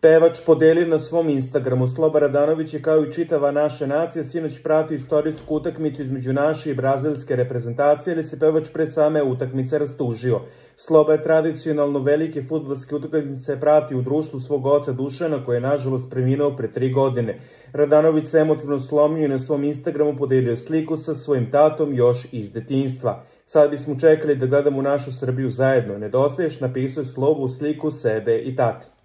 Pevač podeli na svom Instagramu. Sloba Radanović je kao i čitava naša nacija sinoć pratio istorijsku utakmicu između naše i brazilske reprezentacije, ali se pevač pre same utakmice rastužio. Sloba je tradicionalno velike futbalske utakmice pratio u društvu svog oca Dušana, koji je nažalost preminuo pre tri godine. Radanović se emotivno slomio i na svom Instagramu podelio sliku sa svojim tatom još iz detinstva. Sad bismo čekali da gledamo našu Srbiju zajedno. Nedostaješ napisao je Slobu sliku sebe i tate.